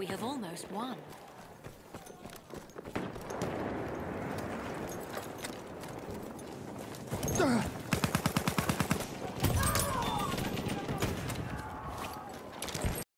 We have almost won.